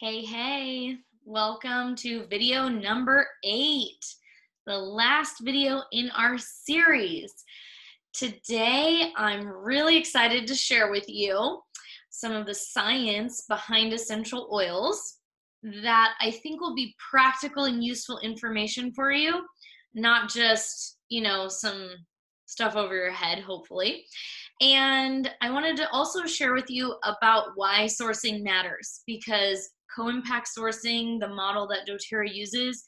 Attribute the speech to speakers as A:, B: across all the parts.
A: Hey, hey, welcome to video number eight, the last video in our series. Today, I'm really excited to share with you some of the science behind essential oils that I think will be practical and useful information for you, not just, you know, some stuff over your head, hopefully. And I wanted to also share with you about why sourcing matters because co-impact sourcing, the model that doTERRA uses,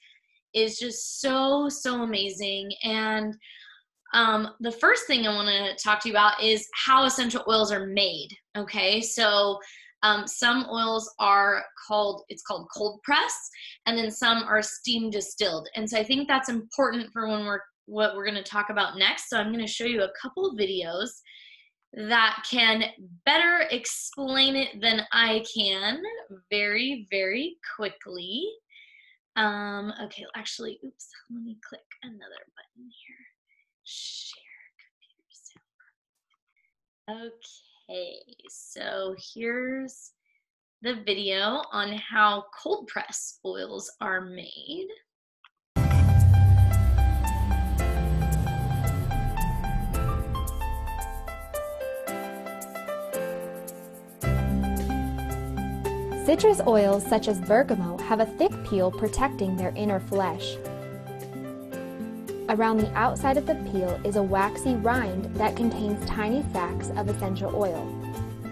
A: is just so, so amazing. And um, the first thing I want to talk to you about is how essential oils are made. Okay, so um, some oils are called it's called cold press, and then some are steam distilled. And so I think that's important for when we're what we're going to talk about next. So I'm going to show you a couple videos that can better explain it than I can very, very quickly. Um, okay, actually, oops, let me click another button here. Share computer Okay, so here's the video on how cold press oils are made.
B: Citrus oils such as bergamot have a thick peel protecting their inner flesh. Around the outside of the peel is a waxy rind that contains tiny sacs of essential oil.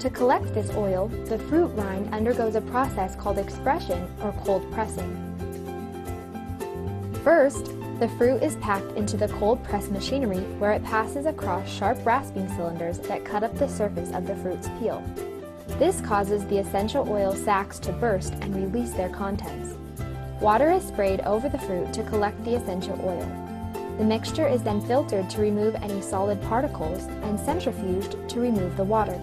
B: To collect this oil, the fruit rind undergoes a process called expression or cold pressing. First, the fruit is packed into the cold press machinery where it passes across sharp rasping cylinders that cut up the surface of the fruit's peel. This causes the essential oil sacs to burst and release their contents. Water is sprayed over the fruit to collect the essential oil. The mixture is then filtered to remove any solid particles and centrifuged to remove the water,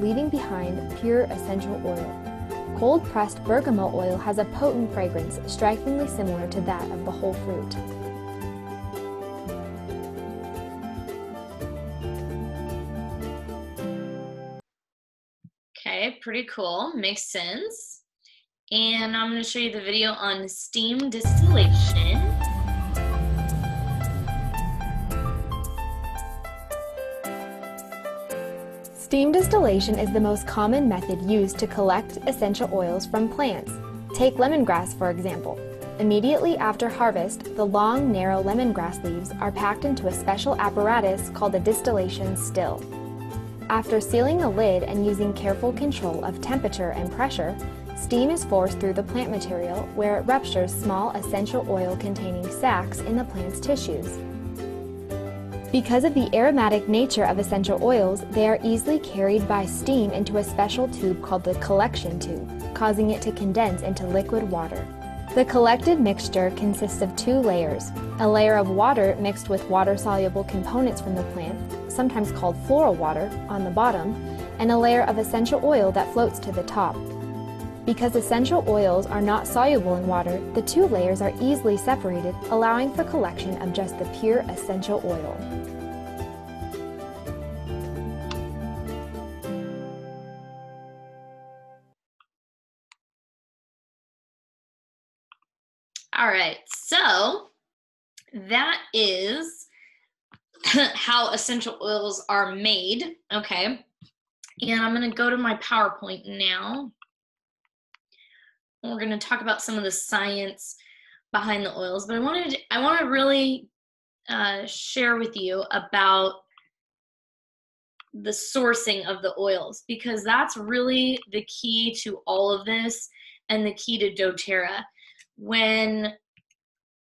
B: leaving behind pure essential oil. Cold pressed bergamot oil has a potent fragrance strikingly similar to that of the whole fruit.
A: Pretty cool. Makes sense. And I'm going to show you the video on steam distillation.
B: Steam distillation is the most common method used to collect essential oils from plants. Take lemongrass, for example. Immediately after harvest, the long, narrow lemongrass leaves are packed into a special apparatus called a distillation still. After sealing the lid and using careful control of temperature and pressure, steam is forced through the plant material where it ruptures small essential oil containing sacs in the plant's tissues. Because of the aromatic nature of essential oils, they are easily carried by steam into a special tube called the collection tube, causing it to condense into liquid water. The collected mixture consists of two layers, a layer of water mixed with water-soluble components from the plant, sometimes called floral water, on the bottom, and a layer of essential oil that floats to the top. Because essential oils are not soluble in water, the two layers are easily separated, allowing for collection of just the pure essential oil.
A: All right, so that is how essential oils are made, okay? And I'm gonna go to my PowerPoint now. We're gonna talk about some of the science behind the oils, but I wanted, I wanna really uh, share with you about the sourcing of the oils because that's really the key to all of this and the key to doTERRA when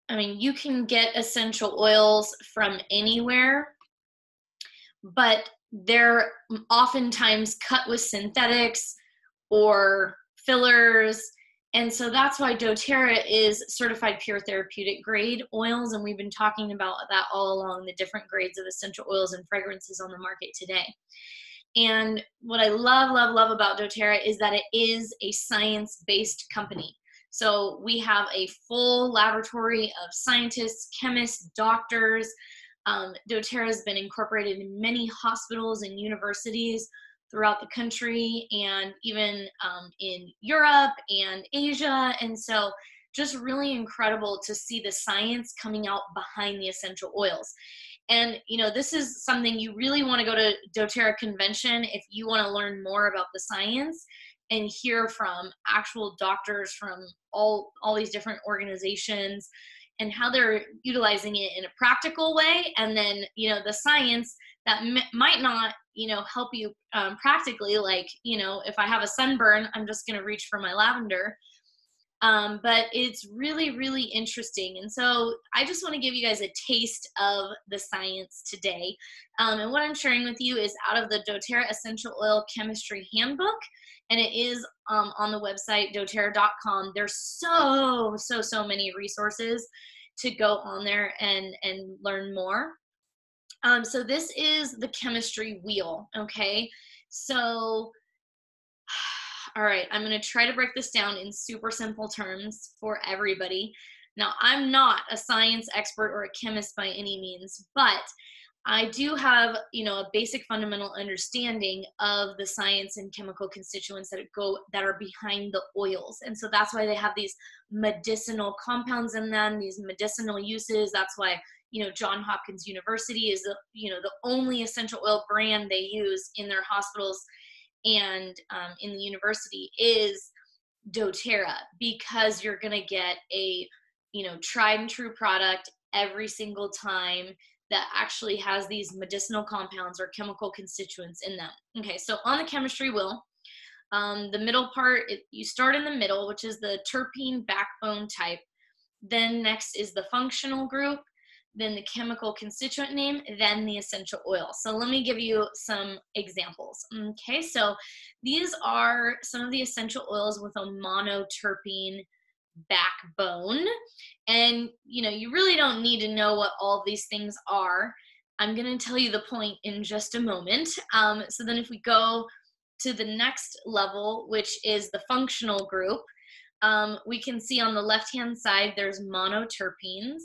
A: I mean, you can get essential oils from anywhere, but they're oftentimes cut with synthetics or fillers. And so that's why doTERRA is certified pure therapeutic grade oils. And we've been talking about that all along the different grades of essential oils and fragrances on the market today. And what I love, love, love about doTERRA is that it is a science based company. So we have a full laboratory of scientists, chemists, doctors. Um, doTERRA has been incorporated in many hospitals and universities throughout the country and even um, in Europe and Asia. And so, just really incredible to see the science coming out behind the essential oils. And you know, this is something you really want to go to doTERRA convention if you want to learn more about the science and hear from actual doctors from all all these different organizations and how they're utilizing it in a practical way. And then you know the science that m- might not you know help you um, practically like you know if i have a sunburn i'm just going to reach for my lavender um, but it's really really interesting. And so i just want to give you guys a taste of the science today. Um, and what i'm sharing with you is out of the doterra essential oil chemistry handbook and it is um, on the website doterra.com there's so so so many resources to go on there and and learn more. Um, so this is the chemistry wheel okay? So all right i'm going to try to break this down in super simple terms for everybody now i'm not a science expert or a chemist by any means but I do have, you know, a basic fundamental understanding of the science and chemical constituents that go that are behind the oils. And so that's why they have these medicinal compounds in them, these medicinal uses. That's why, you know, John Hopkins University is the, you know, the only essential oil brand they use in their hospitals and um, in the university is doTERRA because you're going to get a, you know, tried and true product every single time that actually has these medicinal compounds or chemical constituents in them. Okay, so on the chemistry wheel, um, the middle part, it, you start in the middle, which is the terpene backbone type. Then next is the functional group, then the chemical constituent name, then the essential oil. So let me give you some examples. Okay, so these are some of the essential oils with a monoterpene backbone. And, you know, you really don't need to know what all these things are. I'm going to tell you the point in just a moment. Um, so then if we go to the next level, which is the functional group, um, we can see on the left-hand side there's monoterpenes.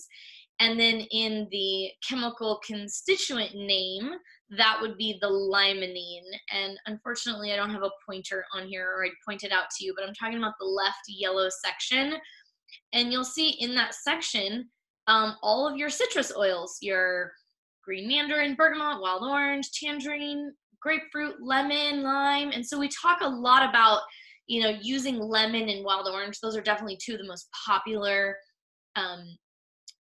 A: And then in the chemical constituent name, that would be the limonene. And unfortunately, I don't have a pointer on here, or I'd point it out to you, but I'm talking about the left yellow section. And you'll see in that section um, all of your citrus oils, your green mandarin, bergamot, wild orange, tangerine, grapefruit, lemon, lime. And so we talk a lot about, you know, using lemon and wild orange. Those are definitely two of the most popular um,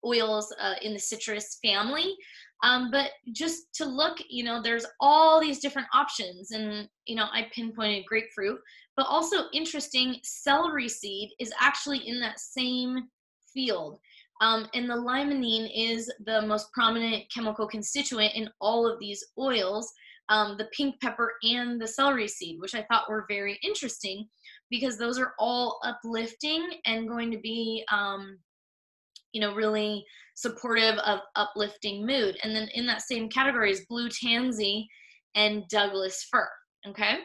A: oils uh, in the citrus family. Um, but just to look, you know, there's all these different options. And, you know, I pinpointed grapefruit, but also interesting, celery seed is actually in that same field. Um, and the limonene is the most prominent chemical constituent in all of these oils, um, the pink pepper and the celery seed, which I thought were very interesting because those are all uplifting and going to be, um, you know, really supportive of uplifting mood. And then in that same category is blue tansy and Douglas fir. Okay.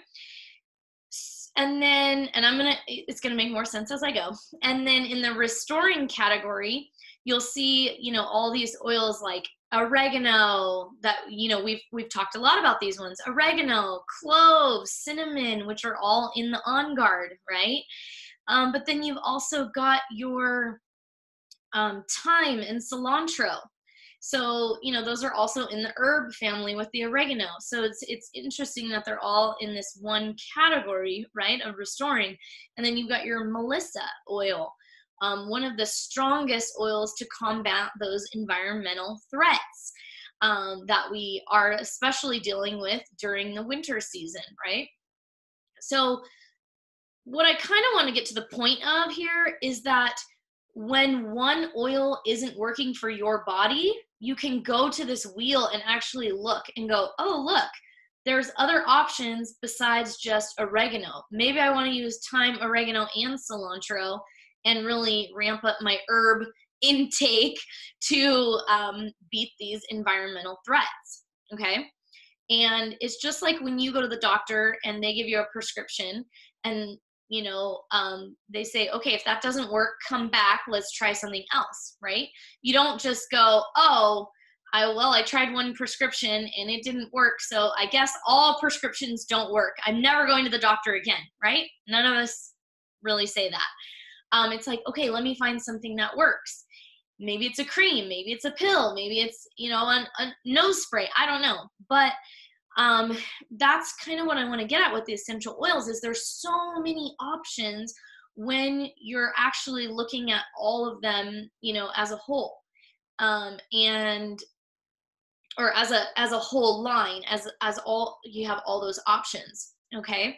A: And then, and I'm gonna, it's gonna make more sense as I go. And then in the restoring category, you'll see, you know, all these oils like oregano that you know we've we've talked a lot about these ones oregano cloves cinnamon which are all in the on guard right um, but then you've also got your um, thyme and cilantro. So, you know, those are also in the herb family with the oregano. So it's it's interesting that they're all in this one category, right, of restoring. And then you've got your Melissa oil, um, one of the strongest oils to combat those environmental threats um, that we are especially dealing with during the winter season, right? So, what I kind of want to get to the point of here is that when one oil isn't working for your body, you can go to this wheel and actually look and go, oh, look, there's other options besides just oregano. Maybe I want to use thyme, oregano, and cilantro and really ramp up my herb intake to um, beat these environmental threats. Okay. And it's just like when you go to the doctor and they give you a prescription and you know um, they say okay if that doesn't work come back let's try something else right you don't just go oh I well, I tried one prescription and it didn't work. So I guess all prescriptions don't work. I'm never going to the doctor again, right? None of us really say that. Um, it's like, okay, let me find something that works. Maybe it's a cream, maybe it's a pill, maybe it's, you know, a, a nose spray. I don't know. But um, that's kind of what I want to get at with the essential oils is there's so many options when you're actually looking at all of them, you know, as a whole. Um, and or as a as a whole line as as all you have all those options okay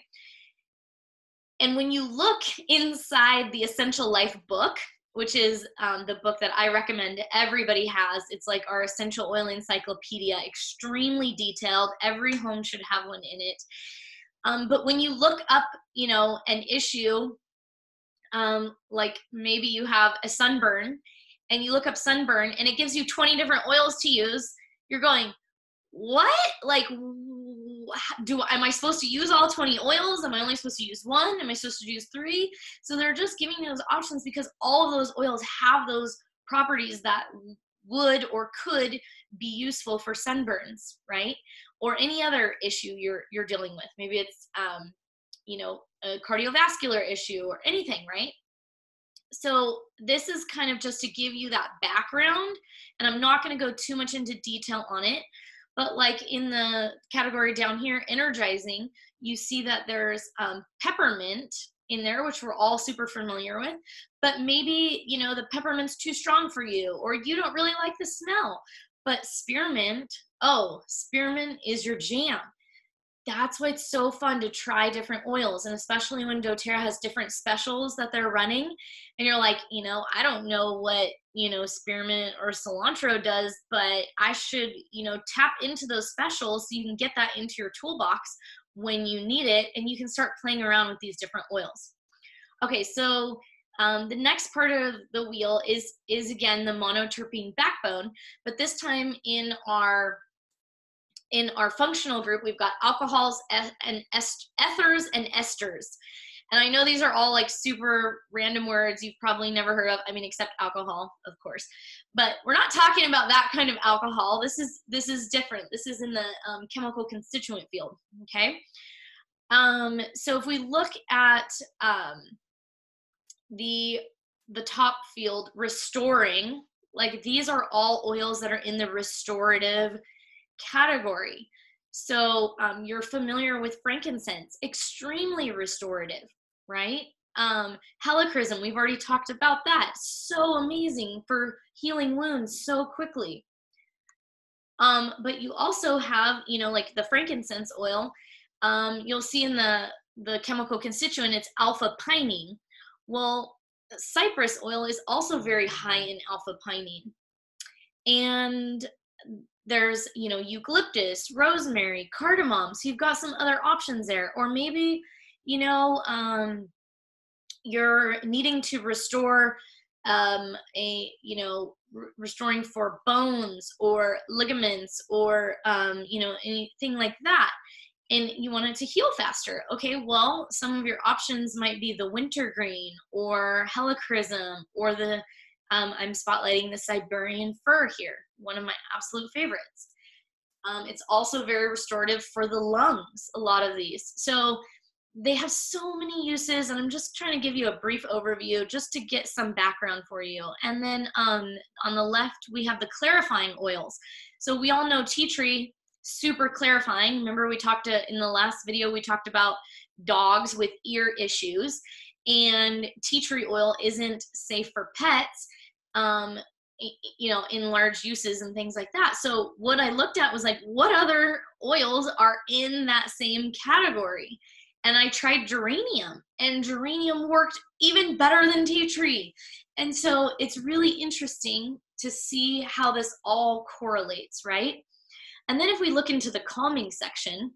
A: and when you look inside the essential life book which is um, the book that i recommend everybody has. It's like our essential oil encyclopedia extremely detailed. Every home should have one in it. Um, but when you look up you know an issue um, like maybe you have a sunburn and you look up sunburn and it gives you 20 different oils to use you're going what? Like do am i supposed to use all 20 oils? Am i only supposed to use one? Am i supposed to use three? So they're just giving you those options because all of those oils have those properties that would or could be useful for sunburns right? Or any other issue you're you're dealing with. Maybe it's um you know a cardiovascular issue or anything right? So this is kind of just to give you that background and i'm not going to go too much into detail on it but like in the category down here energizing you see that there's um, peppermint in there which we're all super familiar with. But maybe you know the peppermint's too strong for you or you don't really like the smell. But spearmint oh spearmint is your jam that's why it's so fun to try different oils and especially when doterra has different specials that they're running and you're like you know i don't know what you know spearmint or cilantro does but i should you know tap into those specials so you can get that into your toolbox when you need it and you can start playing around with these different oils. Okay so um, the next part of the wheel is is again the monoterpene backbone but this time in our in our functional group, we've got alcohols and ethers and esters. And I know these are all like super random words you've probably never heard of. I mean, except alcohol, of course. But we're not talking about that kind of alcohol. This is this is different. This is in the um, chemical constituent field. Okay. Um, so if we look at um, the the top field, restoring, like these are all oils that are in the restorative category. So um, you're familiar with frankincense, extremely restorative, right? Um, helichrysum, we've already talked about that. So amazing for healing wounds so quickly. Um, but you also have, you know, like the frankincense oil. Um, you'll see in the the chemical constituent, it's alpha pinene. Well, cypress oil is also very high in alpha pinene. And there's you know eucalyptus rosemary cardamom so you've got some other options there. Or maybe you know um, you're needing to restore um, a you know restoring for bones or ligaments or um, you know anything like that. And you want it to heal faster. Okay well some of your options might be the wintergreen or helichrysum or the um, I'm spotlighting the Siberian fir here, one of my absolute favorites. Um, it's also very restorative for the lungs, a lot of these. So they have so many uses, and I'm just trying to give you a brief overview just to get some background for you. And then um, on the left, we have the clarifying oils. So we all know tea tree, super clarifying. Remember, we talked to, in the last video, we talked about dogs with ear issues, and tea tree oil isn't safe for pets um, you know, in large uses and things like that. So what I looked at was like, what other oils are in that same category? And I tried geranium, and geranium worked even better than tea tree. And so it's really interesting to see how this all correlates, right? And then if we look into the calming section,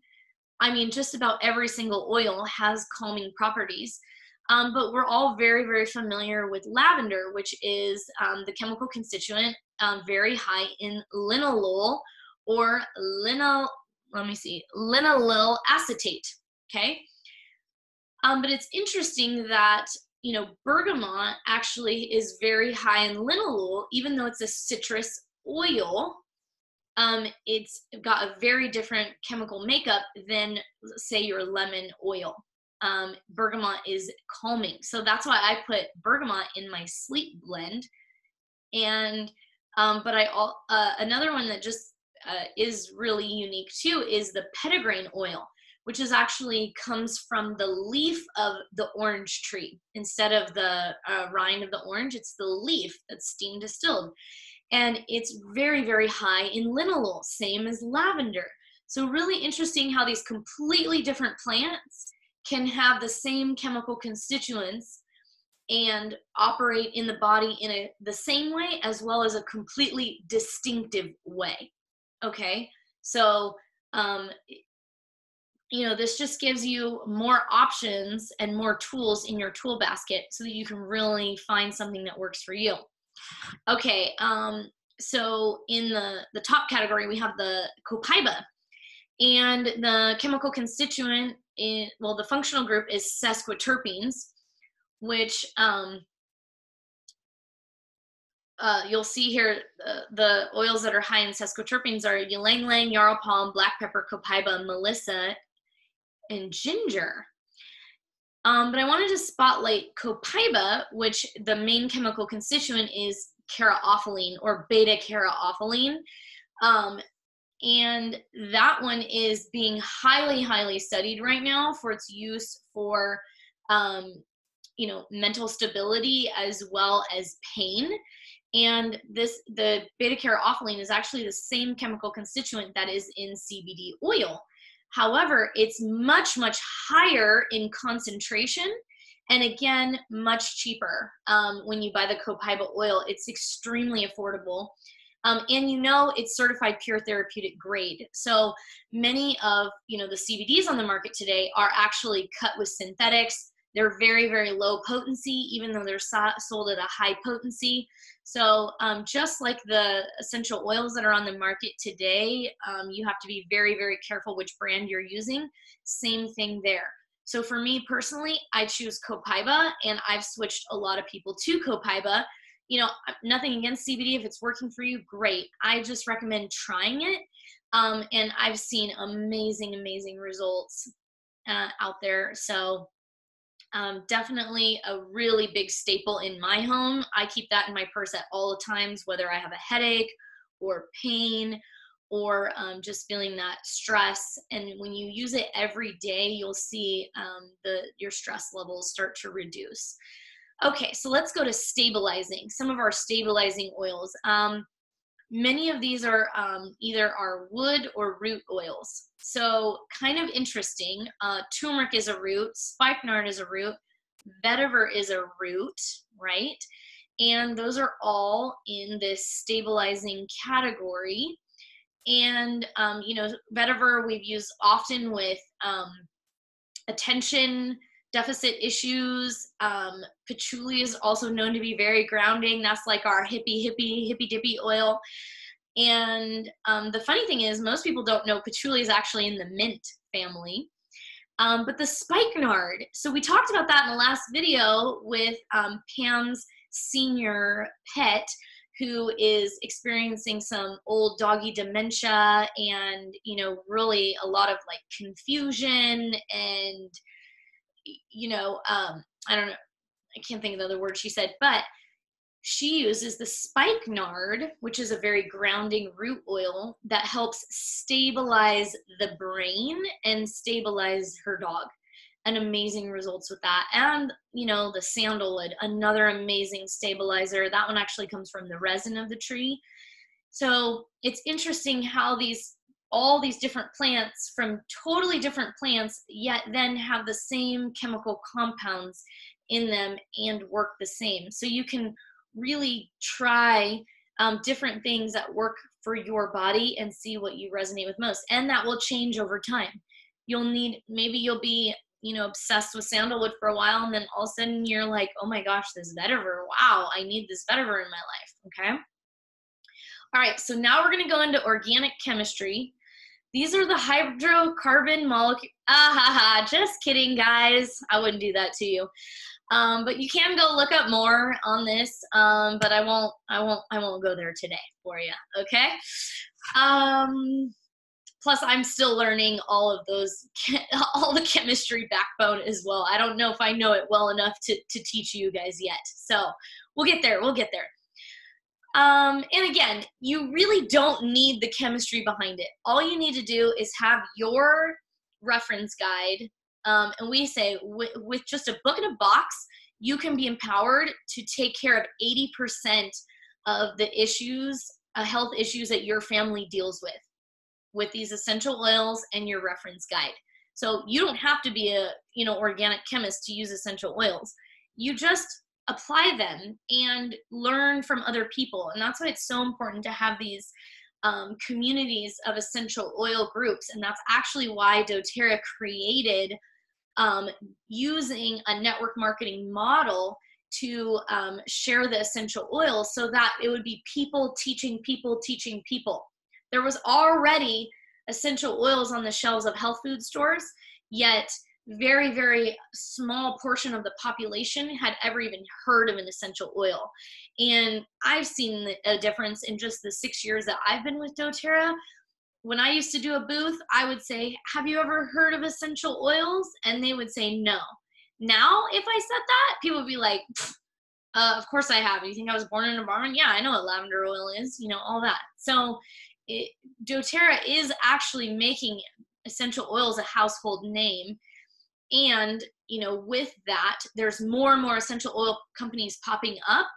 A: I mean, just about every single oil has calming properties. Um, but we're all very, very familiar with lavender, which is um, the chemical constituent um, very high in linalool or linal, let me see, linalool acetate, okay? Um, but it's interesting that, you know, bergamot actually is very high in linalool, even though it's a citrus oil, um, it's got a very different chemical makeup than, say, your lemon oil. Um, bergamot is calming. So that's why I put bergamot in my sleep blend. And, um, but I, uh, another one that just uh, is really unique too is the petitgrain oil which is actually comes from the leaf of the orange tree instead of the uh, rind of the orange it's the leaf that's steam distilled and it's very very high in linalool same as lavender so really interesting how these completely different plants can have the same chemical constituents and operate in the body in a the same way as well as a completely distinctive way okay? So um, you know this just gives you more options and more tools in your tool basket so that you can really find something that works for you. Okay um, so in the the top category we have the copaiba. And the chemical constituent in well the functional group is sesquiterpenes which um, uh, you'll see here uh, the oils that are high in sesquiterpenes are ylang ylang, yarrow palm, black pepper, copaiba, melissa, and ginger. Um, but I wanted to spotlight copaiba, which the main chemical constituent is caryophyllene or beta caryophyllene. Um, and that one is being highly, highly studied right now for its use for, um, you know, mental stability as well as pain. And this, the beta caryophyllene is actually the same chemical constituent that is in CBD oil. However, it's much, much higher in concentration and again, much cheaper um, when you buy the Copaiba oil. It's extremely affordable. Um, and you know it's certified pure therapeutic grade. So many of you know the CBDs on the market today are actually cut with synthetics. They're very very low potency, even though they're sold at a high potency. So um, just like the essential oils that are on the market today, um, you have to be very, very careful which brand you're using. Same thing there. So for me personally, I choose Copaiba and I've switched a lot of people to Copaiba. You know, nothing against CBD. If it's working for you, great. I just recommend trying it. Um, and I've seen amazing, amazing results uh, out there. So um, definitely a really big staple in my home. I keep that in my purse at all times, whether I have a headache or pain or um, just feeling that stress. And when you use it every day, you'll see um, the your stress levels start to reduce. Okay, so let's go to stabilizing. Some of our stabilizing oils. Um, many of these are um, either our wood or root oils. So kind of interesting. Uh, turmeric is a root, spikenard is a root, vetiver is a root, right? And those are all in this stabilizing category. And, um, you know, vetiver we've used often with um, attention deficit issues. Um, patchouli is also known to be very grounding. That's like our hippie, hippie, hippie dippy oil. And um, the funny thing is, most people don't know patchouli is actually in the mint family. Um, but the spikenard, so we talked about that in the last video with um, Pam's senior pet who is experiencing some old doggy dementia and, you know, really a lot of like confusion and you know, um, I don't know, I can't think of the other word she said, but she uses the spikenard, which is a very grounding root oil that helps stabilize the brain and stabilize her dog. And amazing results with that. And, you know, the sandalwood, another amazing stabilizer. That one actually comes from the resin of the tree. So it's interesting how these all these different plants from totally different plants, yet then have the same chemical compounds in them and work the same. So you can really try um, different things that work for your body and see what you resonate with most. And that will change over time. You'll need, maybe you'll be, you know, obsessed with sandalwood for a while, and then all of a sudden you're like, oh my gosh, this vetiver, wow, I need this vetiver in my life, okay? All right, so now we're gonna go into organic chemistry these are the hydrocarbon molecule. Ah ha ha! Just kidding, guys. I wouldn't do that to you. Um, but you can go look up more on this. Um, but I won't. I won't. I won't go there today for you. Okay. Um, plus, I'm still learning all of those, all the chemistry backbone as well. I don't know if I know it well enough to to teach you guys yet. So we'll get there. We'll get there. Um, and again, you really don't need the chemistry behind it. All you need to do is have your reference guide. Um, and we say with, with just a book and a box, you can be empowered to take care of 80% of the issues, uh, health issues that your family deals with, with these essential oils and your reference guide. So you don't have to be a you know organic chemist to use essential oils. You just apply them and learn from other people. And that's why it's so important to have these um, communities of essential oil groups. And that's actually why doTERRA created um, using a network marketing model to um, share the essential oils so that it would be people teaching people teaching people. There was already essential oils on the shelves of health food stores, yet very very small portion of the population had ever even heard of an essential oil. And i've seen a difference in just the six years that i've been with doterra. When i used to do a booth i would say have you ever heard of essential oils? And they would say no. Now if i said that people would be like uh, of course i have. You think i was born in a barn? Yeah i know what lavender oil is you know all that. So it, doterra is actually making essential oils a household name and you know with that there's more and more essential oil companies popping up.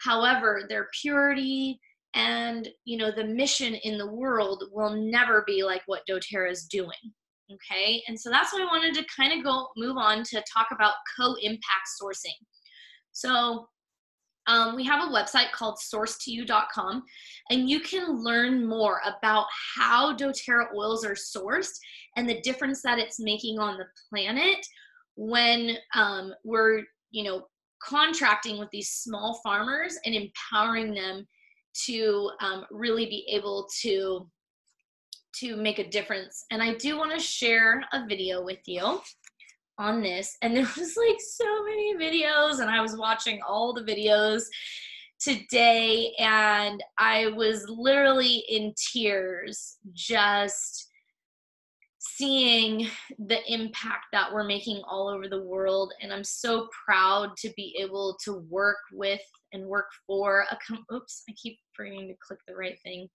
A: However their purity and you know the mission in the world will never be like what doterra is doing okay? And so that's why i wanted to kind of go move on to talk about co-impact sourcing. So um, we have a website called sourcetoyou.com and you can learn more about how doterra oils are sourced and the difference that it's making on the planet when um, we're you know contracting with these small farmers and empowering them to um, really be able to to make a difference. And i do want to share a video with you on this and there was like so many videos and i was watching all the videos today and i was literally in tears just seeing the impact that we're making all over the world and i'm so proud to be able to work with and work for a com- oops i keep forgetting to click the right thing.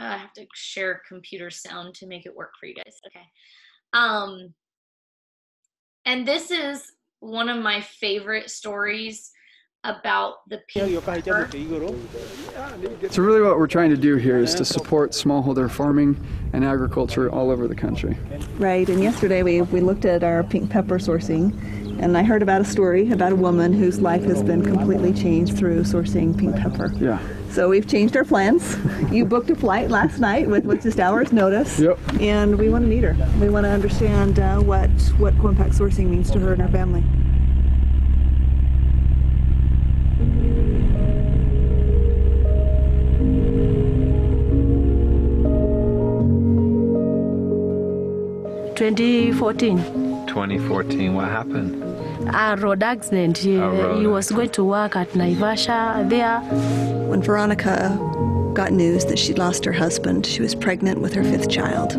A: Uh, i have to share computer sound to make it work for you guys. Okay. Um and this is one of my favorite stories about the people.
C: So really what we're trying to do here is to support smallholder farming and agriculture all over the country.
D: Right, and yesterday we, we looked at our pink pepper sourcing and I heard about a story about a woman whose life has been completely changed through sourcing pink pepper.
C: Yeah.
D: So we've changed our plans. you booked a flight last night with, with just hours notice.
C: Yep.
D: And we want to meet her. We want to understand uh, what, what co-impact sourcing means to her and her family.
E: Twenty fourteen.
F: 2014, what happened?
E: A road accident. He,
F: road
E: he was going to work at Naivasha there.
D: When Veronica got news that she'd lost her husband, she was pregnant with her fifth child.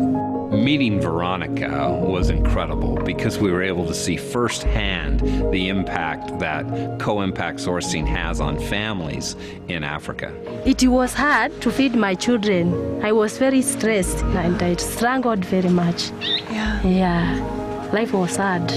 F: Meeting Veronica was incredible because we were able to see firsthand the impact that co impact sourcing has on families in Africa.
E: It was hard to feed my children. I was very stressed and I struggled very much.
D: Yeah.
E: Yeah, life was hard.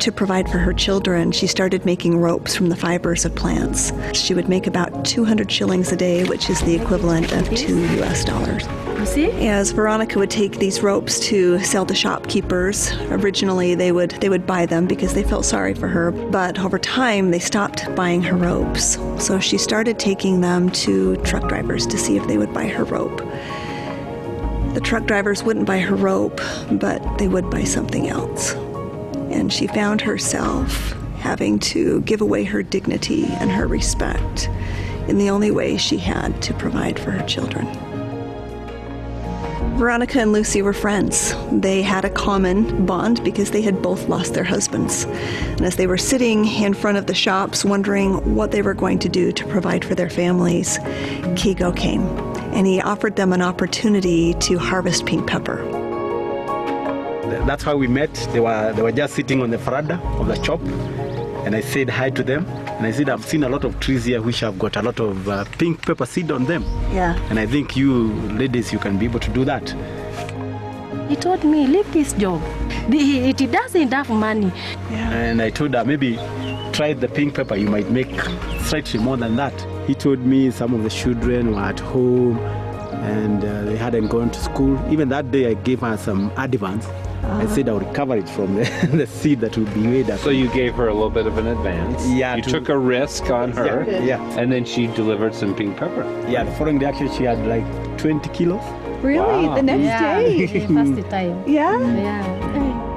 D: To provide for her children, she started making ropes from the fibers of plants. She would make about 200 shillings a day, which is the equivalent of two US dollars.
E: You see?
D: As Veronica would take these ropes to sell to shopkeepers, originally they would they would buy them because they felt sorry for her, but over time they stopped buying her ropes. So she started taking them to truck drivers to see if they would buy her rope. The truck drivers wouldn't buy her rope, but they would buy something else. And she found herself having to give away her dignity and her respect in the only way she had to provide for her children. Veronica and Lucy were friends. They had a common bond because they had both lost their husbands. And as they were sitting in front of the shops wondering what they were going to do to provide for their families, Kigo came and he offered them an opportunity to harvest pink pepper.
G: That's how we met. They were, they were just sitting on the veranda of the shop, and I said hi to them. And I said, I've seen a lot of trees here which have got a lot of uh, pink pepper seed on them.
D: Yeah.
G: And I think you ladies, you can be able to do that.
E: He told me, leave this job. The- It doesn't have money. Yeah.
G: And I told her, maybe try the pink pepper, you might make slightly more than that. He told me some of the children were at home and uh, they hadn't gone to school. Even that day, I gave her some advance. I said I'll recover it from the, the seed that will be made up.
F: So you gave her a little bit of an advance.
G: Yeah,
F: You
G: to-
F: took a risk on her.
G: Yeah, yeah.
F: And then she delivered some pink pepper.
G: Yeah, the following day, actually, she had like 20 kilos.
D: Really?
F: Wow.
D: The next
E: yeah,
D: day?
E: the first time.
D: Yeah?
E: Yeah.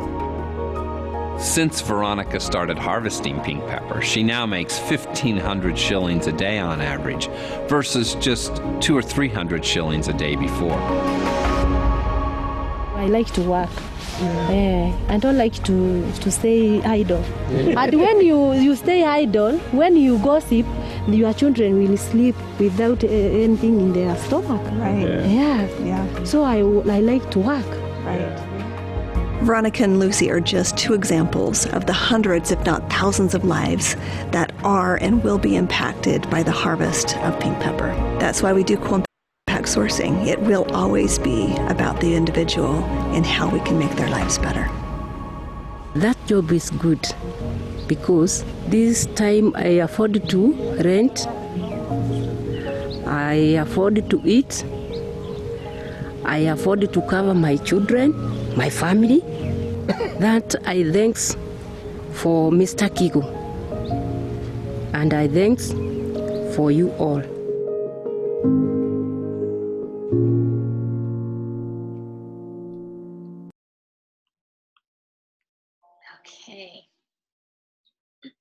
F: Since Veronica started harvesting pink pepper, she now makes 1,500 shillings a day on average versus just two or 300 shillings a day before.
E: I like to work. Eh, I don't like to, to stay idle. and when you, you stay idle, when you gossip, your children will sleep without uh, anything in their stomach.
D: Right.
E: Yeah.
D: Yeah.
E: So I, I like to work.
D: Right. Veronica and Lucy are just two examples of the hundreds, if not thousands, of lives that are and will be impacted by the harvest of pink pepper. That's why we do co impact sourcing. It will always be about the individual and how we can make their lives better.
E: That job is good because this time I afford to rent, I afford to eat, I afford to cover my children, my family. that I thanks for Mr. Kigo. And I thanks for you all.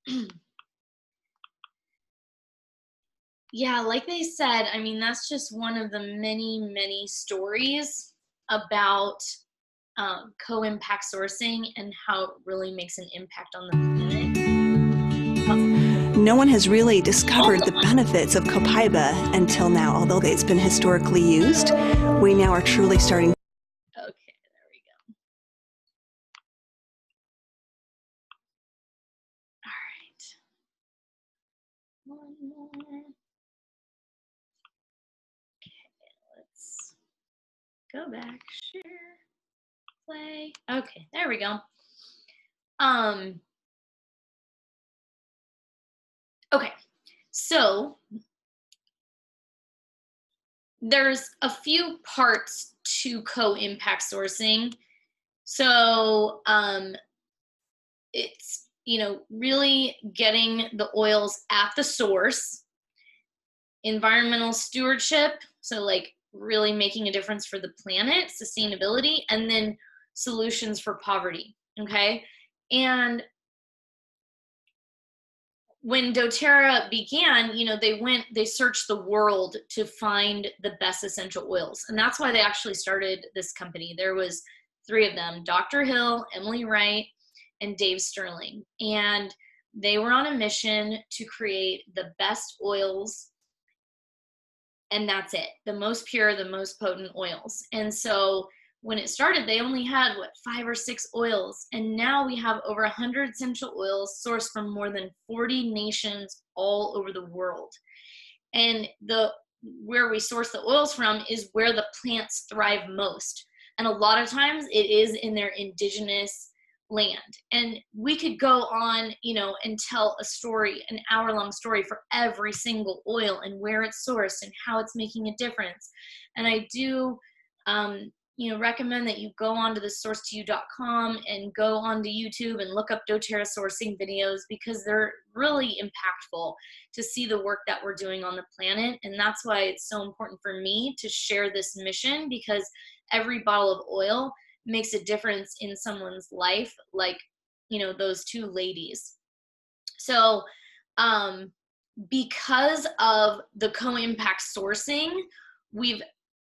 A: yeah, like they said, I mean, that's just one of the many, many stories about um, co impact sourcing and how it really makes an impact on the planet.
D: No one has really discovered the benefits of copaiba until now, although it's been historically used. We now are truly starting
A: Okay, there we go. All right. One more. Okay, let's go back, share, play. Okay, there we go. Um, okay, so there's a few parts to co-impact sourcing. So um, it's you know really getting the oils at the source, environmental stewardship. So like really making a difference for the planet, sustainability, and then solutions for poverty. Okay, and when doterra began you know they went they searched the world to find the best essential oils and that's why they actually started this company there was three of them dr hill emily wright and dave stirling and they were on a mission to create the best oils and that's it. The most pure the most potent oils. And so when it started they only had what five or six oils. And now we have over 100 essential oils sourced from more than 40 nations all over the world. And the where we source the oils from is where the plants thrive most. And a lot of times it is in their indigenous land. And we could go on you know and tell a story an hour long story for every single oil and where it's sourced and how it's making a difference. And i do um, you know recommend that you go onto the sourcetoyou.com and go onto youtube and look up doterra sourcing videos because they're really impactful to see the work that we're doing on the planet. And that's why it's so important for me to share this mission because every bottle of oil makes a difference in someone's life like you know those two ladies. So um because of the co-impact sourcing we've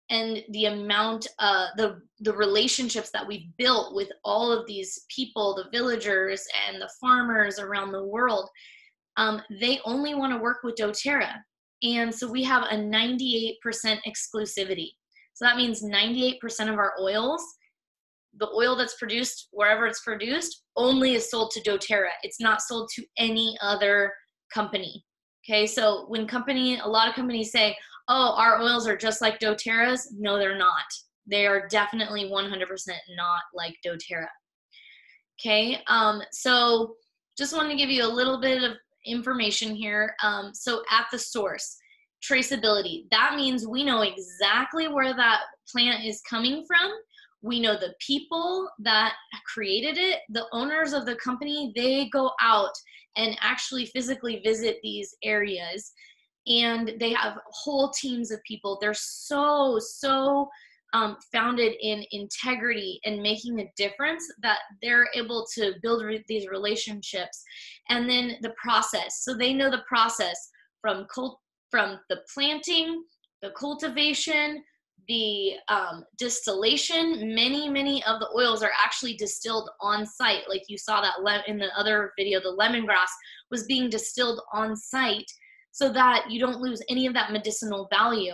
A: and the amount uh the the relationships that we've built with all of these people the villagers and the farmers around the world um, they only want to work with doterra. And so we have a 98% exclusivity. So that means 98% of our oils the oil that's produced wherever it's produced only is sold to doterra it's not sold to any other company okay so when company a lot of companies say oh, our oils are just like doTERRA's. No, they're not. They are definitely 100% not like doTERRA. Okay, um, so just want to give you a little bit of information here. Um, so at the source, traceability. That means we know exactly where that plant is coming from. We know the people that created it. The owners of the company, they go out and actually physically visit these areas and they have whole teams of people. They're so, so um, founded in integrity and making a difference that they're able to build re- these relationships. And then the process. So they know the process from cult- from the planting, the cultivation, the um, distillation. Many, many of the oils are actually distilled on site. Like you saw that le- in the other video, the lemongrass was being distilled on site so that you don't lose any of that medicinal value.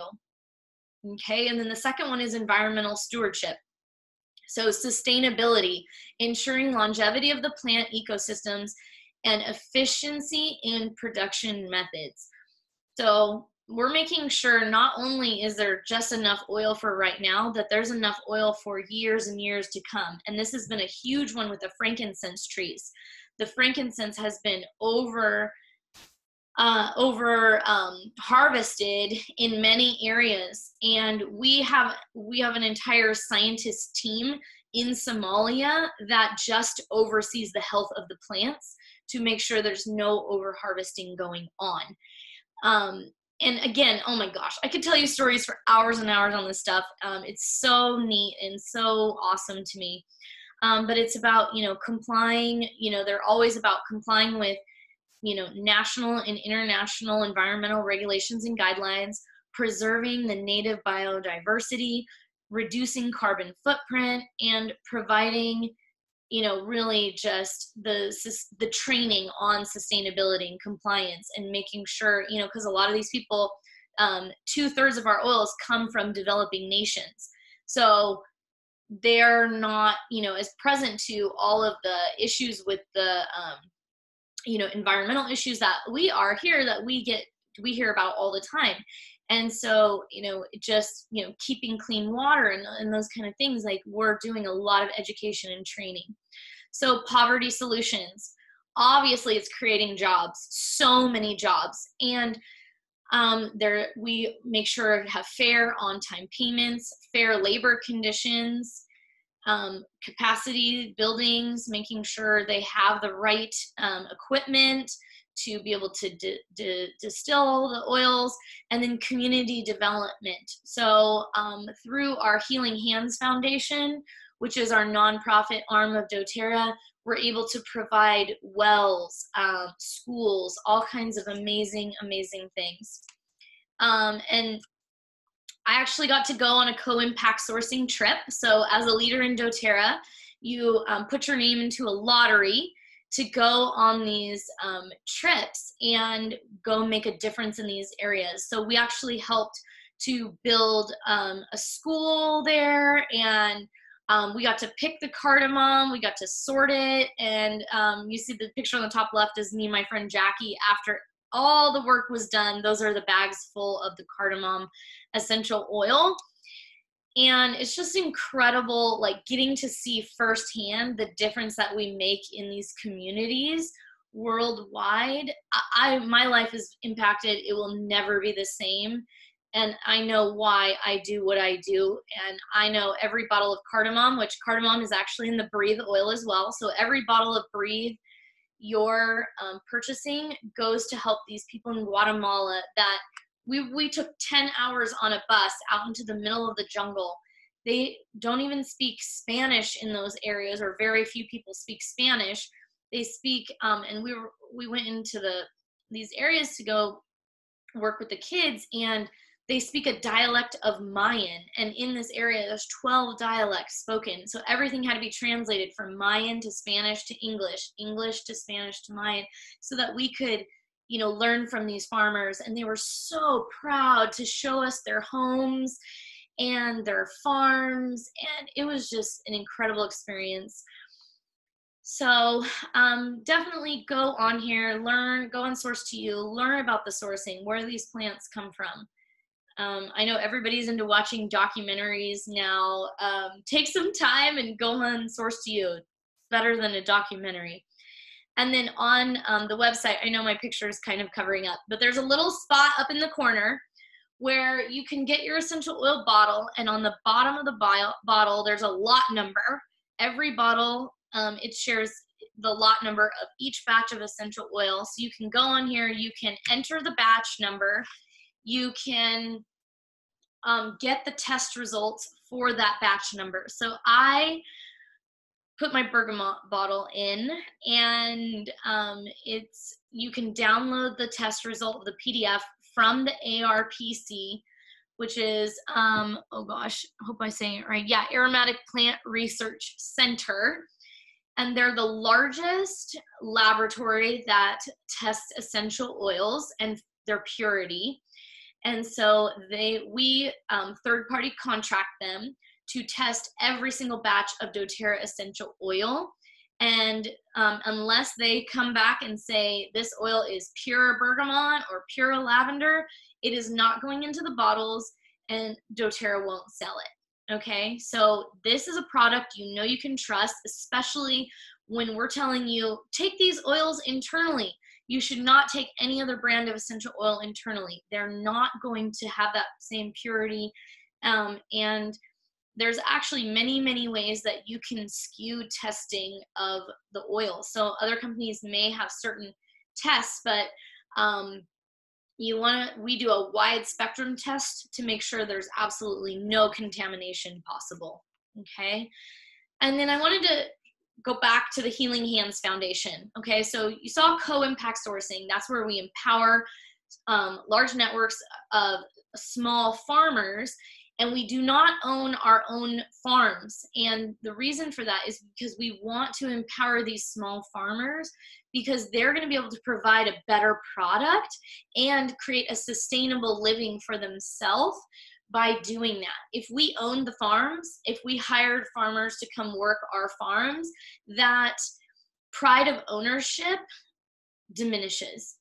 A: Okay, and then the second one is environmental stewardship. So, sustainability, ensuring longevity of the plant ecosystems and efficiency in production methods. So, we're making sure not only is there just enough oil for right now, that there's enough oil for years and years to come. And this has been a huge one with the frankincense trees. The frankincense has been over uh, over um, harvested in many areas and we have we have an entire scientist team in somalia that just oversees the health of the plants to make sure there's no over harvesting going on um, and again oh my gosh i could tell you stories for hours and hours on this stuff. Um, it's so neat and so awesome to me. Um, but it's about you know complying you know they're always about complying with you know, national and international environmental regulations and guidelines, preserving the native biodiversity, reducing carbon footprint, and providing, you know, really just the the training on sustainability and compliance, and making sure, you know, because a lot of these people, um, two thirds of our oils come from developing nations, so they're not, you know, as present to all of the issues with the um, you know environmental issues that we are here that we get we hear about all the time and so you know just you know keeping clean water and, and those kind of things like we're doing a lot of education and training. So poverty solutions. Obviously it's creating jobs so many jobs. And um, there we make sure have fair on time payments fair labor conditions um, capacity buildings, making sure they have the right um, equipment to be able to di- di- distill the oils, and then community development. So, um, through our Healing Hands Foundation, which is our nonprofit arm of doTERRA, we're able to provide wells, um, schools, all kinds of amazing, amazing things. Um, and I actually got to go on a co-impact sourcing trip. So as a leader in doTERRA, you um, put your name into a lottery to go on these um, trips and go make a difference in these areas. So we actually helped to build um, a school there and um, we got to pick the cardamom, we got to sort it, and um, you see the picture on the top left is me and my friend Jackie after all the work was done. Those are the bags full of the cardamom essential oil. And it's just incredible, like getting to see firsthand the difference that we make in these communities worldwide. I, I my life is impacted. It will never be the same and I know why I do what I do. And I know every bottle of cardamom, which cardamom is actually in the Breathe oil as well. So every bottle of Breathe you're um, purchasing goes to help these people in Guatemala that we, we took 10 hours on a bus out into the middle of the jungle. They don't even speak Spanish in those areas, or very few people speak Spanish. They speak, um, and we were we went into the these areas to go work with the kids, and they speak a dialect of Mayan, and in this area, there's 12 dialects spoken. So everything had to be translated from Mayan to Spanish to English, English to Spanish to Mayan, so that we could, you know, learn from these farmers. And they were so proud to show us their homes and their farms, and it was just an incredible experience. So um, definitely go on here, learn, go on Source to You, learn about the sourcing, where these plants come from. Um, I know everybody's into watching documentaries now. Um, take some time and go on Source to You. Better than a documentary. And then on um, the website, I know my picture is kind of covering up, but there's a little spot up in the corner where you can get your essential oil bottle. And on the bottom of the bio- bottle, there's a lot number. Every bottle, um, it shares the lot number of each batch of essential oil. So you can go on here, you can enter the batch number, you can um, get the test results for that batch number. So I put my bergamot bottle in and um, it's you can download the test result of the pdf from the arpc which is um, oh gosh hope i'm saying it right. Yeah aromatic plant research center. And they're the largest laboratory that tests essential oils and their purity. And so they we um, third party contract them to test every single batch of doterra essential oil and um, unless they come back and say this oil is pure bergamot or pure lavender it is not going into the bottles and doterra won't sell it okay so this is a product you know you can trust especially when we're telling you take these oils internally you should not take any other brand of essential oil internally. They're not going to have that same purity. Um, and there's actually many, many ways that you can skew testing of the oil. So other companies may have certain tests, but um, you want to, we do a wide spectrum test to make sure there's absolutely no contamination possible. Okay. And then I wanted to go back to the Healing Hands Foundation. Okay, so you saw co-impact sourcing. That's where we empower um, large networks of small farmers and we do not own our own farms. And the reason for that is because we want to empower these small farmers because they're going to be able to provide a better product and create a sustainable living for themselves by doing that. If we owned the farms, if we hired farmers to come work our farms, that pride of ownership diminishes.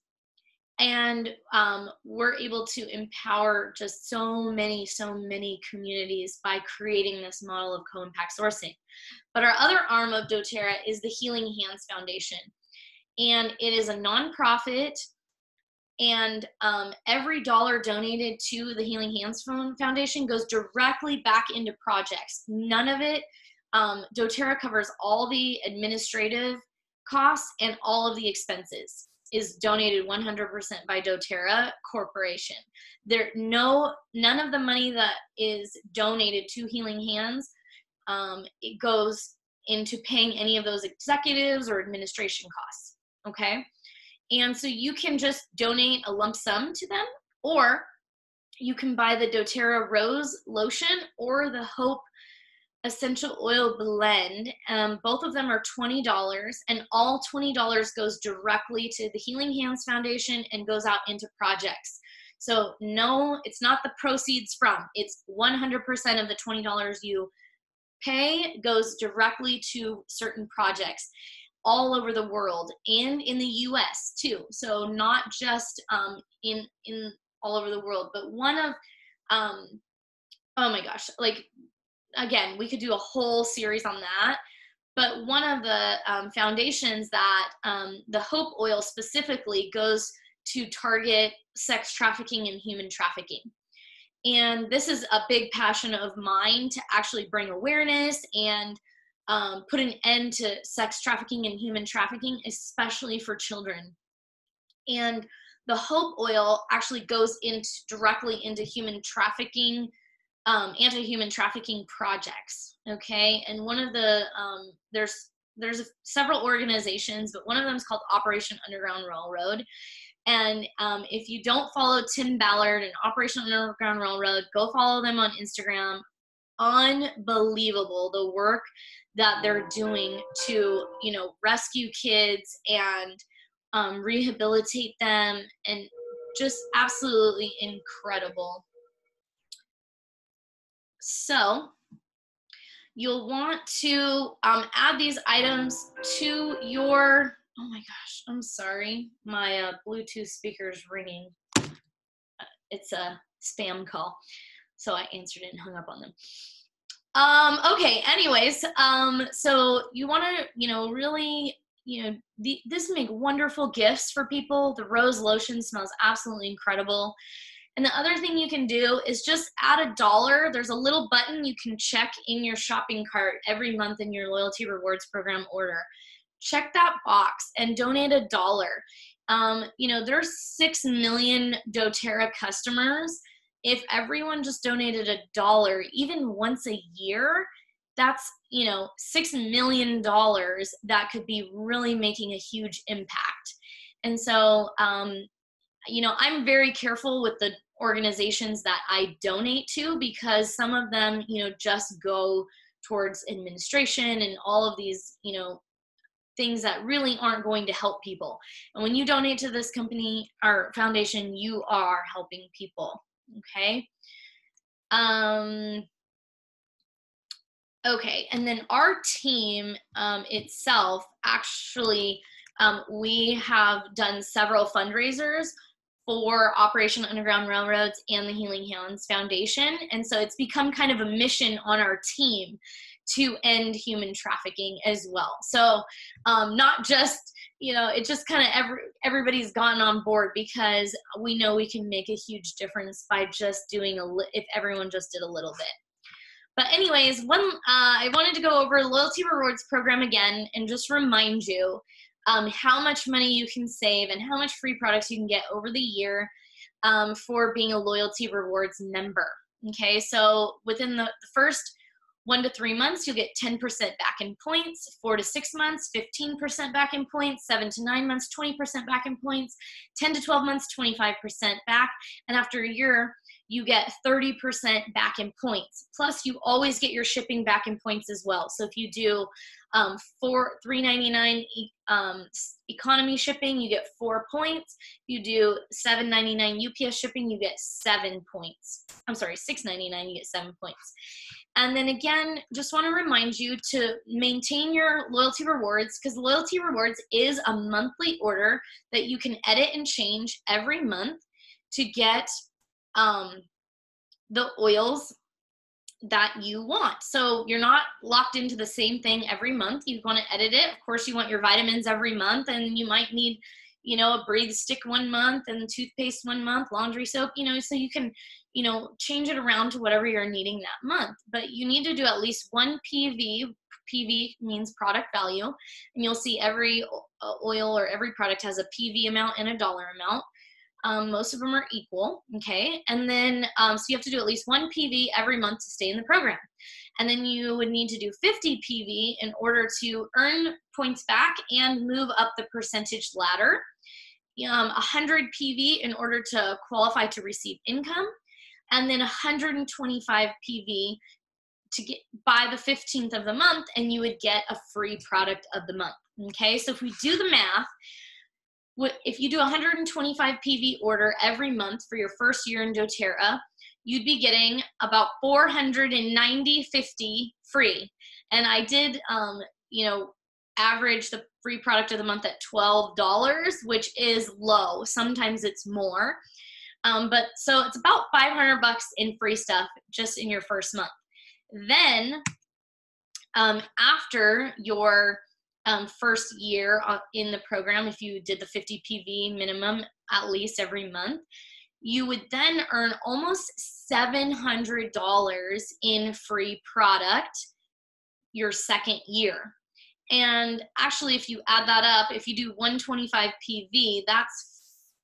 A: And um, we're able to empower just so many, so many communities by creating this model of co impact sourcing. But our other arm of doTERRA is the Healing Hands Foundation. And it is a nonprofit and um, every dollar donated to the Healing Hands Foundation goes directly back into projects. None of it, um, doTERRA covers all the administrative costs and all of the expenses is donated 100% by doTERRA Corporation. There no none of the money that is donated to Healing Hands um, it goes into paying any of those executives or administration costs. Okay. And so you can just donate a lump sum to them, or you can buy the doTERRA Rose Lotion or the Hope Essential Oil Blend. Um, both of them are $20, and all $20 goes directly to the Healing Hands Foundation and goes out into projects. So, no, it's not the proceeds from, it's 100% of the $20 you pay goes directly to certain projects all over the world and in the US too. So not just um, in in all over the world, but one of um, oh my gosh, like again, we could do a whole series on that. But one of the um, foundations that um, the Hope Oil specifically goes to target sex trafficking and human trafficking. And this is a big passion of mine to actually bring awareness and um, put an end to sex trafficking and human trafficking, especially for children. And the Hope Oil actually goes into directly into human trafficking, um, anti-human trafficking projects. Okay, and one of the um, there's there's several organizations, but one of them is called Operation Underground Railroad, And um, if you don't follow Tim Ballard and Operation Underground Railroad, go follow them on Instagram. Unbelievable the work that they're doing to, you know, rescue kids and um, rehabilitate them, and just absolutely incredible. So, you'll want to um, add these items to your oh my gosh i'm sorry my uh, bluetooth speaker is ringing. Uh, it's a spam call so i answered it and hung up on them. Um, okay anyways um, so you want to you know really you know the, this make wonderful gifts for people. The rose lotion smells absolutely incredible and the other thing you can do is just add a dollar. There's a little button you can check in your shopping cart every month in your loyalty rewards program order. Check that box and donate a dollar. Um, you know, there's six million doTERRA customers. If everyone just donated a dollar, even once a year, that's you know six million dollars that could be really making a huge impact. And so, um, you know, I'm very careful with the organizations that I donate to because some of them, you know, just go towards administration and all of these, you know, things that really aren't going to help people. And when you donate to this company or foundation, you are helping people. Okay. Um, okay. And then our team um, itself, actually, um, we have done several fundraisers for Operation Underground Railroads and the Healing Hands Foundation. And so it's become kind of a mission on our team to end human trafficking as well. So um, not just you know it just kind of every everybody's gotten on board because we know we can make a huge difference by just doing a li- if everyone just did a little bit but anyways one uh, i wanted to go over loyalty rewards program again and just remind you um, how much money you can save and how much free products you can get over the year um, for being a loyalty rewards member. Okay, so within the, the first one to three months, you'll get 10% back in points. Four to six months, 15% back in points. Seven to nine months, 20% back in points. 10 to 12 months, 25% back. And after a year, you get 30% back in points. Plus, you always get your shipping back in points as well. So if you do um, four, 399 um, economy shipping, you get four points. You do 7.99 UPS shipping, you get seven points. I'm sorry, 6.99, you get seven points. And then again, just want to remind you to maintain your loyalty rewards because loyalty rewards is a monthly order that you can edit and change every month to get um, the oils that you want. So you're not locked into the same thing every month. You want to edit it. Of course, you want your vitamins every month, and you might need, you know, a breathe stick one month and toothpaste one month, laundry soap, you know, so you can, you know, change it around to whatever you're needing that month. But you need to do at least one PV. PV means product value, and you'll see every uh, oil or every product has a PV amount and a dollar amount. Um, most of them are equal, okay? And then, um, so you have to do at least one PV every month to stay in the program. And then you would need to do 50 PV in order to earn points back and move up the percentage ladder. Um, 100 PV in order to qualify to receive income. And then 125 PV to get by the 15th of the month, and you would get a free product of the month. Okay, so if we do the math, if you do 125 PV order every month for your first year in doTERRA, you'd be getting about 490 50 free. And I did, um, you know, average the free product of the month at $12, which is low. Sometimes it's more. Um, but so it's about 500 bucks in free stuff just in your first month. Then um, after your um, first year uh, in the program, if you did the 50 PV minimum at least every month, you would then earn almost $700 in free product your second year. And actually, if you add that up, if you do 125 PV, that's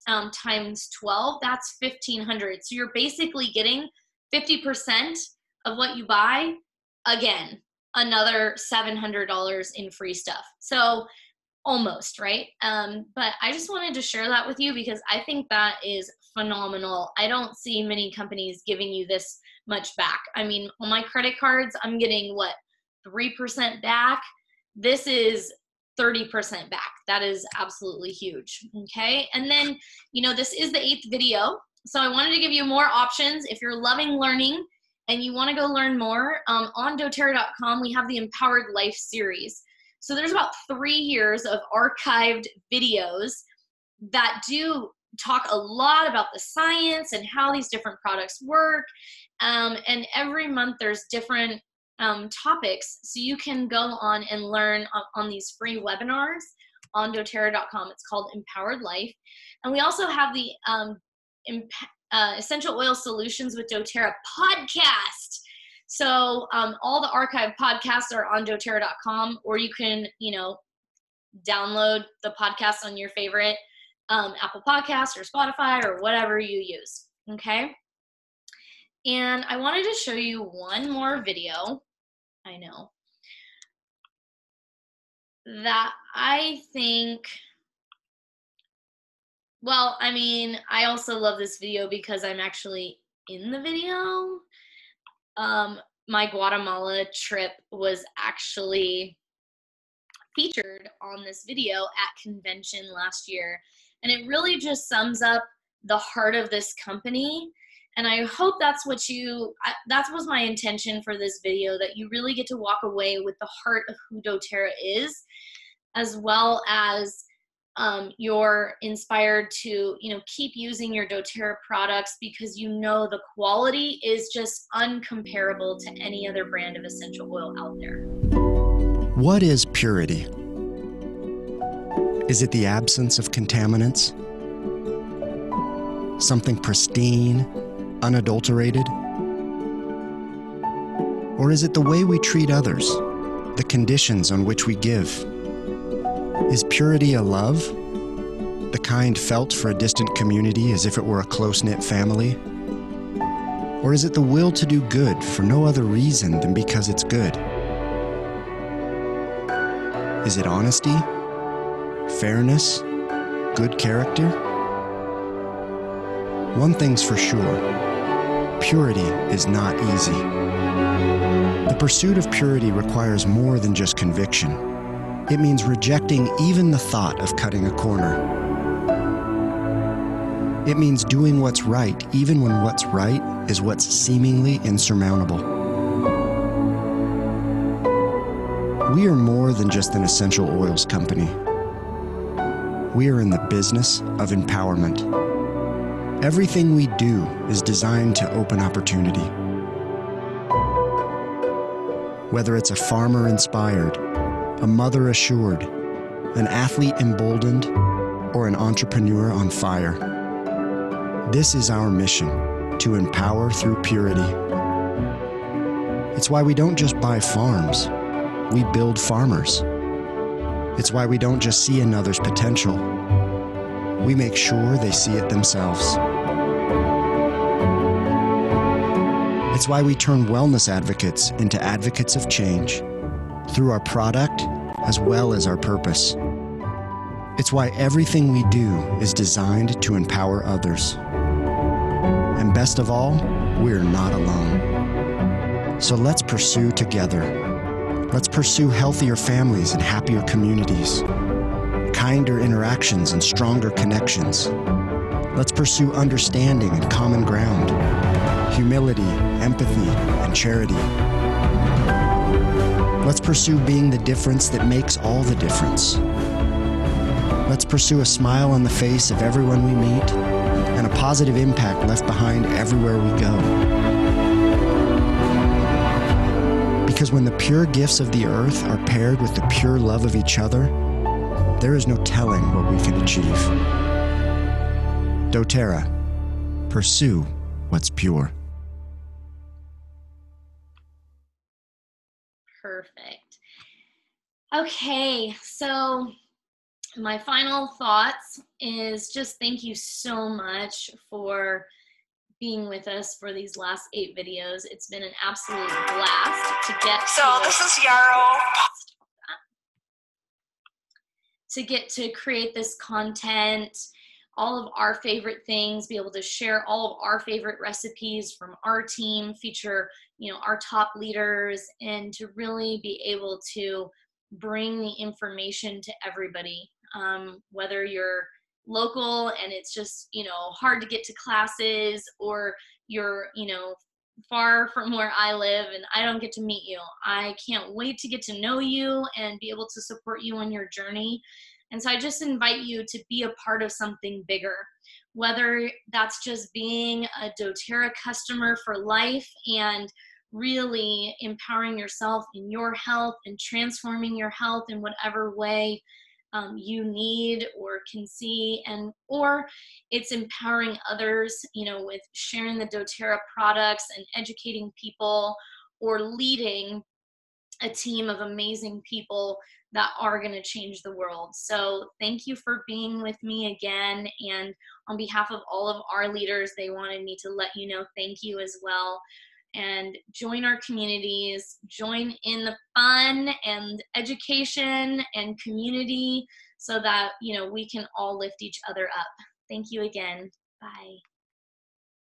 A: um, times 12, that's 1500. So you're basically getting 50% of what you buy again another $700 in free stuff. So almost right? Um, but i just wanted to share that with you because i think that is phenomenal. I don't see many companies giving you this much back. I mean on my credit cards i'm getting what 3% back? This is 30% back. That is absolutely huge okay? And then you know this is the eighth video so i wanted to give you more options. If you're loving learning and you want to go learn more um, on doterra.com we have the empowered life series so there's about three years of archived videos that do talk a lot about the science and how these different products work. Um, and every month there's different um, topics. So you can go on and learn on, on these free webinars on doterra.com. It's called Empowered Life. And we also have the um, uh, Essential Oil Solutions with doTERRA podcast. So um, all the archive podcasts are on doterra.com, or you can, you know, download the podcast on your favorite um, Apple Podcast or Spotify or whatever you use. Okay. And I wanted to show you one more video. I know that I think. Well, I mean, I also love this video because I'm actually in the video um, my Guatemala trip was actually featured on this video at convention last year. And it really just sums up the heart of this company. And I hope that's what you, that was my intention for this video, that you really get to walk away with the heart of who doTERRA is, as well as um, you're inspired to you know keep using your doterra products because you know the quality is just uncomparable to any other brand of essential oil out there.
H: What is purity? Is it the absence of contaminants? Something pristine unadulterated? Or is it the way we treat others the conditions on which we give is purity a love? The kind felt for a distant community as if it were a close knit family? Or is it the will to do good for no other reason than because it's good? Is it honesty? Fairness? Good character? One thing's for sure purity is not easy. The pursuit of purity requires more than just conviction. It means rejecting even the thought of cutting a corner. It means doing what's right, even when what's right is what's seemingly insurmountable. We are more than just an essential oils company. We are in the business of empowerment. Everything we do is designed to open opportunity. Whether it's a farmer inspired, a mother assured, an athlete emboldened, or an entrepreneur on fire. This is our mission to empower through purity. It's why we don't just buy farms, we build farmers. It's why we don't just see another's potential, we make sure they see it themselves. It's why we turn wellness advocates into advocates of change through our product as well as our purpose. It's why everything we do is designed to empower others. And best of all, we're not alone. So let's pursue together. Let's pursue healthier families and happier communities, kinder interactions and stronger connections. Let's pursue understanding and common ground, humility, empathy, and charity. Let's pursue being the difference that makes all the difference. Let's pursue a smile on the face of everyone we meet and a positive impact left behind everywhere we go. Because when the pure gifts of the earth are paired with the pure love of each other, there is no telling what we can achieve. doTERRA, pursue what's pure.
A: So my final thoughts is just thank you so much for being with us for these last eight videos. It's been an absolute blast to get.
I: So to this is Yarrow.
A: to get to create this content all of our favorite things be able to share all of our favorite recipes from our team feature you know our top leaders and to really be able to bring the information to everybody um, whether you're local and it's just you know hard to get to classes or you're you know far from where I live and I don't get to meet you. I can't wait to get to know you and be able to support you on your journey. And so I just invite you to be a part of something bigger, whether that's just being a doTERRA customer for life and really empowering yourself in your health and transforming your health in whatever way um, you need or can see and or it's empowering others you know with sharing the doterra products and educating people or leading a team of amazing people that are going to change the world. So thank you for being with me again and on behalf of all of our leaders they wanted me to let you know thank you as well and join our communities, join in the fun and education and community so that, you know, we can all lift each other up. Thank you again. Bye.